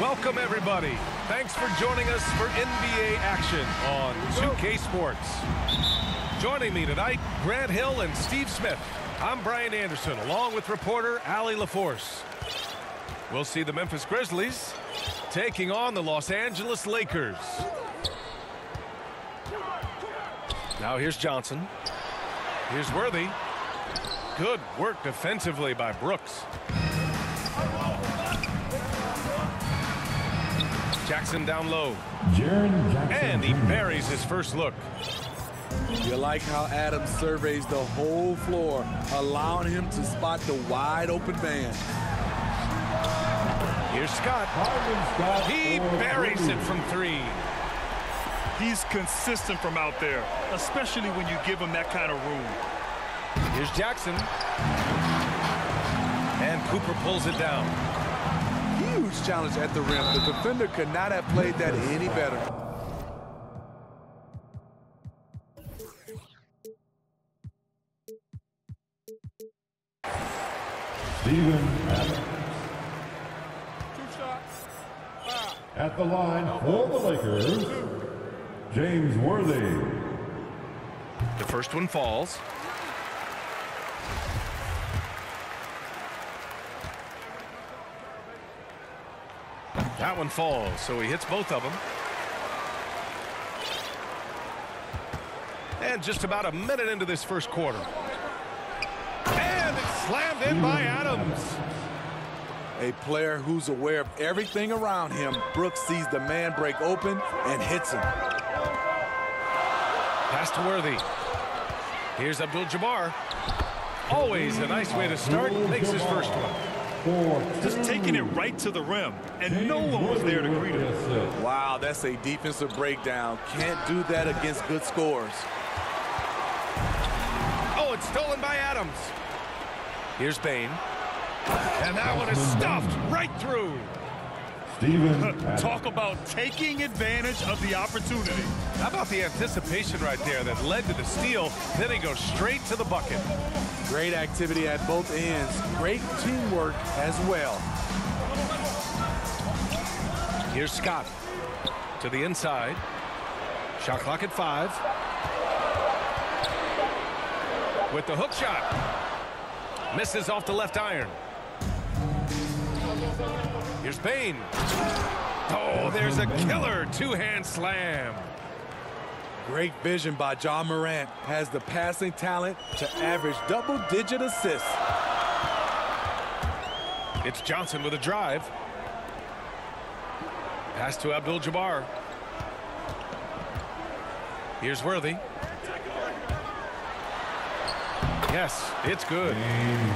Welcome, everybody. Thanks for joining us for NBA action on 2K Sports. Joining me tonight, Grant Hill and Steve Smith. I'm Brian Anderson, along with reporter Allie LaForce. We'll see the Memphis Grizzlies taking on the Los Angeles Lakers. Now here's Johnson. Here's Worthy. Good work defensively by Brooks. Jackson down low. And he buries his first look. You like how Adams surveys the whole floor, allowing him to spot the wide open man. Here's Scott. He buries it from three. He's consistent from out there, especially when you give him that kind of room. Here's Jackson. And Cooper pulls it down. Huge challenge at the rim. The defender could not have played that any better. Steven Adams. At the line for the Lakers, James Worthy. The first one falls. That one falls, so he hits both of them. And just about a minute into this first quarter. And it's slammed in by Adams. A player who's aware of everything around him. Brooks sees the man break open and hits him. Pass to Worthy. Here's Abdul-Jabbar. Always a nice way to start. Makes his first one. Just taking it right to the rim, and no one was there to greet him. Wow, that's a defensive breakdown. Can't do that against good scores. Oh, it's stolen by Adams. Here's Bane. And that one is stuffed right through. Steven Talk about taking advantage of the opportunity. How about the anticipation right there that led to the steal? Then he goes straight to the bucket. Great activity at both ends. Great teamwork as well. Here's Scott to the inside. Shot clock at five. With the hook shot. Misses off the left iron. Here's Bane. Oh, there's a killer two-hand slam. Great vision by Ja Morant. Has the passing talent to average double-digit assists. It's Johnson with a drive. Pass to Abdul-Jabbar. Here's Worthy. Yes, it's good.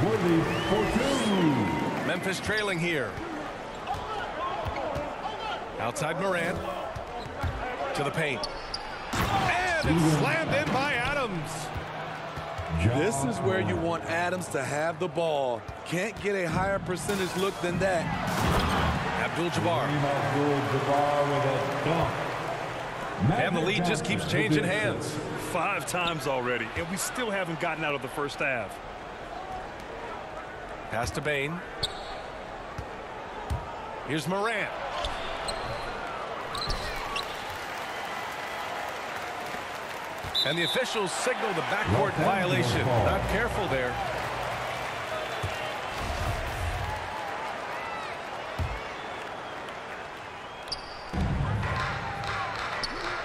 Worthy for two. Memphis trailing here. Outside Morant. To the paint. And it's slammed in by Adams. This is where you want Adams to have the ball. Can't get a higher percentage look than that. Abdul-Jabbar. Abdul-Jabbar with a dunk. And the lead just keeps changing hands. Five times already, and we still haven't gotten out of the first half. Pass to Bane. Here's Morant. And the officials signal the backcourt violation. Not careful there.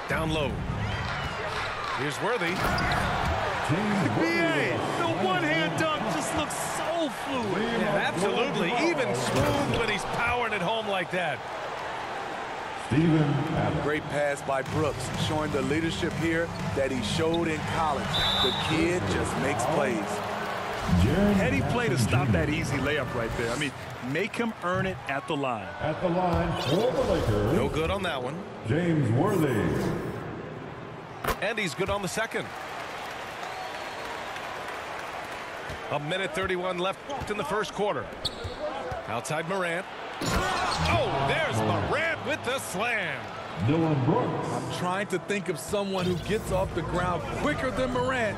Down low. Here's Worthy. BA, the one-hand dunk just looks so fluid. Yeah, absolutely. Even smooth when he's powering it home like that. Steven Adams. Great pass by Brooks, showing the leadership here that he showed in college. The kid just makes plays. Jared Heady play to stop that easy layup right there. I mean, make him earn it at the line. At the line for the Lakers, No good on that one. James Worthy. And he's good on the second. A minute 31 left in the first quarter. Outside Morant. Oh, there's Morant with the slam. Dillon Brooks. I'm trying to think of someone who gets off the ground quicker than Morant.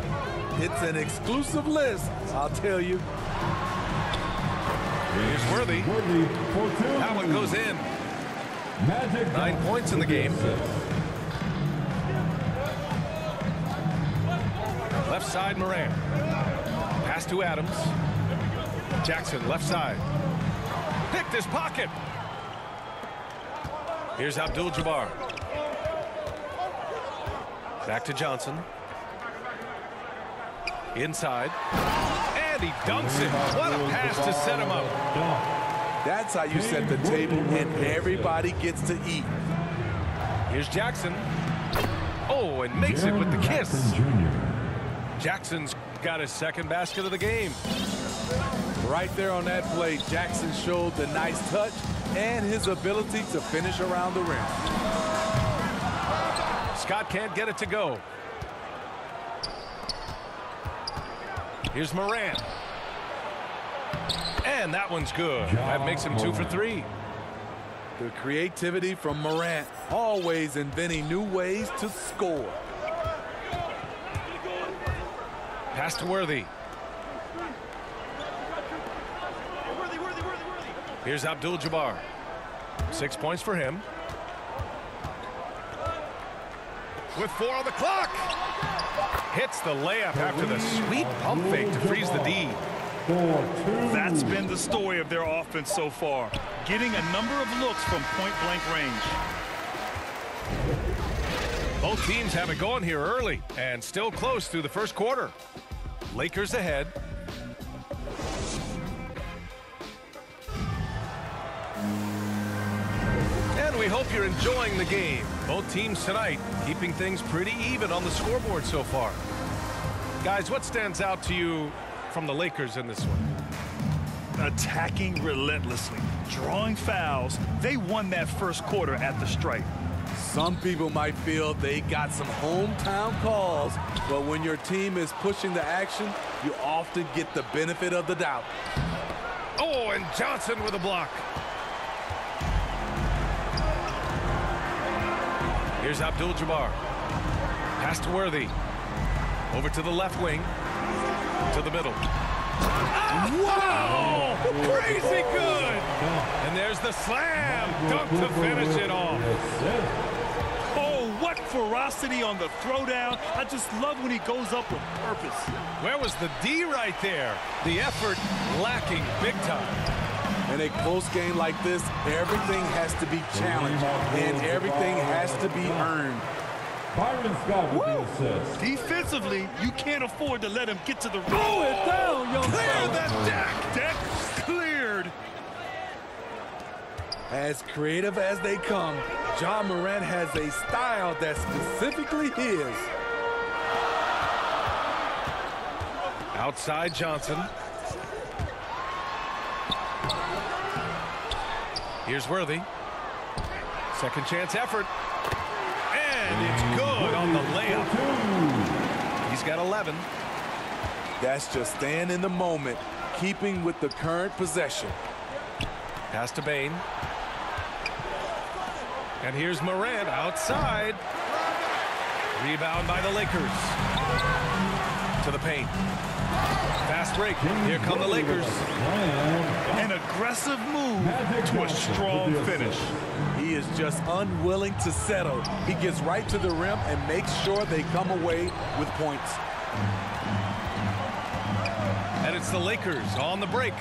It's an exclusive list, I'll tell you. Here's Worthy. Worthy for two. That one goes in. Magic Nine points in the game. Left side, Morant. Pass to Adams. Jackson, left side. Picked his pocket. Here's Abdul-Jabbar. Back to Johnson. Inside. And he dunks it. What a pass to set him up. That's how you set the table and everybody gets to eat. Here's Jackson. Oh, and makes it with the kiss. Jackson Jr. Jackson's got his second basket of the game. Right there on that play, Jackson showed the nice touch and his ability to finish around the rim. Scott can't get it to go. Here's Morant. And that one's good. That makes him two for three. The creativity from Morant, always inventing new ways to score. Pass to Worthy. Here's Abdul-Jabbar. Six points for him. With four on the clock. Hits the layup after the sweet pump fake to freeze the D. That's been the story of their offense so far. Getting a number of looks from point-blank range. Both teams have it going here early and still close through the first quarter. Lakers ahead. We hope you're enjoying the game. Both teams tonight keeping things pretty even on the scoreboard so far. Guys, what stands out to you from the Lakers in this one? Attacking relentlessly, drawing fouls. They won that first quarter at the stripe. Some people might feel they got some hometown calls, but when your team is pushing the action, you often get the benefit of the doubt. Oh, and Johnson with a block. Here's Abdul-Jabbar. Pass to Worthy. Over to the left wing. To the middle. Wow! Oh. Crazy good! And there's the slam dunk to finish it off. Oh, what ferocity on the throwdown. I just love when he goes up with purpose. Where was the D right there? The effort lacking big time. In a close game like this, everything has to be challenged and everything has to be earned. Byron Scott with the assist. Defensively, you can't afford to let him get to the rim. Throw it down, young Clear fella. that deck! Deck cleared. As creative as they come, Ja Morant has a style that's specifically his. Outside Johnson. Here's Worthy. Second chance effort. And it's good on the layup. He's got 11. That's just staying in the moment, keeping with the current possession. Pass to Bane. And here's Morant outside. Rebound by the Lakers. To the paint. Fast break. Here come the Lakers. An aggressive move to a strong finish. He is just unwilling to settle. He gets right to the rim and makes sure they come away with points. And it's the Lakers on the break.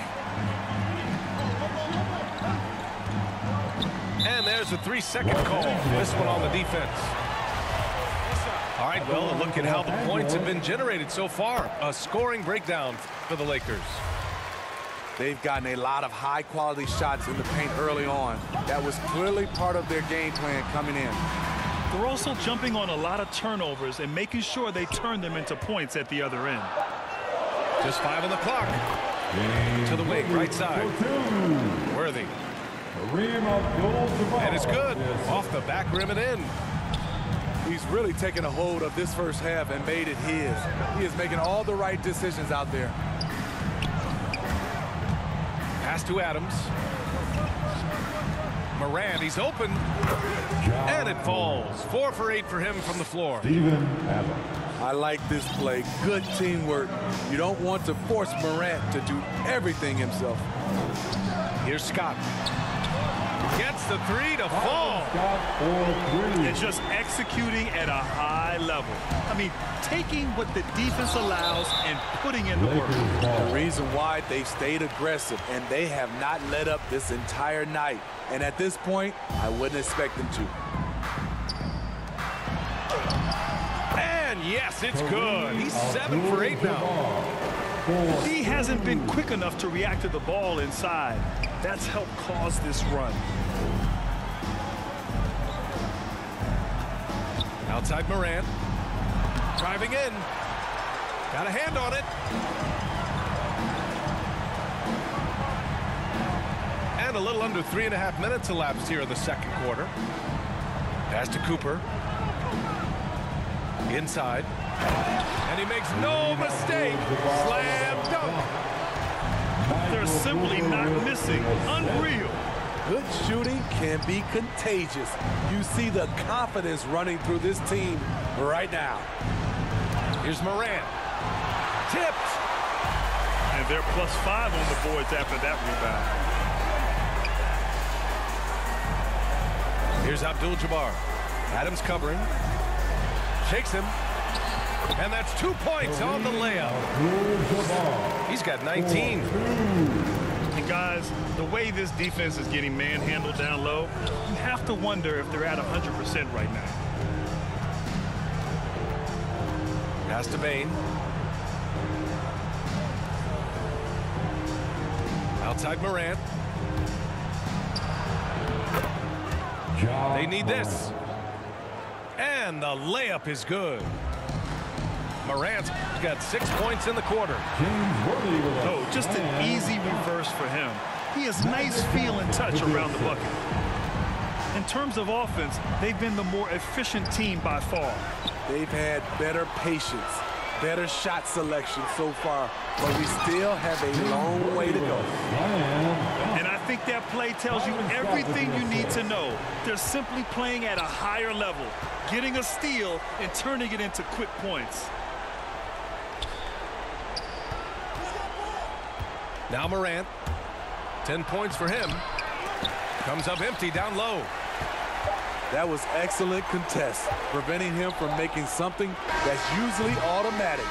And there's a three-second call. This one on the defense. All right, well, look at how the points have been generated so far. A scoring breakdown for the Lakers. They've gotten a lot of high-quality shots in the paint early on. That was clearly part of their game plan coming in. They're also jumping on a lot of turnovers and making sure they turn them into points at the other end. Just five on the clock. To the wing, right side. For two. Worthy. Kareem Abdul-Jabbar. And it's good. with the assist. Off the back rim and in. He's really taken a hold of this first half and made it his. He is making all the right decisions out there. Pass to Adams. Morant, he's open. Ja And it falls. Four for eight for him from the floor. Steven Adams. I like this play. Good teamwork. You don't want to force Morant to do everything himself. Here's Scott. Gets the three to fall. Scott for three. And just executing at a high level. I mean, taking what the defense allows and putting in the work. The reason why they've stayed aggressive and they have not let up this entire night. And at this point, I wouldn't expect them to. And yes, it's good. He's seven for eight now. He hasn't been quick enough to react to the ball inside. That's helped cause this run. Outside Morant. Driving in. Got a hand on it. And a little under three and a half minutes elapsed here in the second quarter. Pass to Cooper. Inside. And he makes no mistake. Slam dunk. They're simply not missing. Unreal. Good shooting can be contagious. You see the confidence running through this team right now. Here's Morant. Tipped. And they're plus five on the boards after that rebound. Here's Abdul-Jabbar. Adams covering. Shakes him. And that's two points on the layup. Got 19. And guys, the way this defense is getting manhandled down low, you have to wonder if they're at 100% right now. Pass to Bane. Outside Morant. They need this. And the layup is good. Morant's got six points in the quarter. James Worthy with a Oh, just an easy reverse for him. He has nice feel and touch around the bucket. In terms of offense, they've been the more efficient team by far. They've had better patience, better shot selection so far, but we still have a long way to go. And I think that play tells you everything you need to know. They're simply playing at a higher level, getting a steal and turning it into quick points. Now Morant. 10 points for him. Comes up empty down low. That was excellent contest, preventing him from making something that's usually automatic.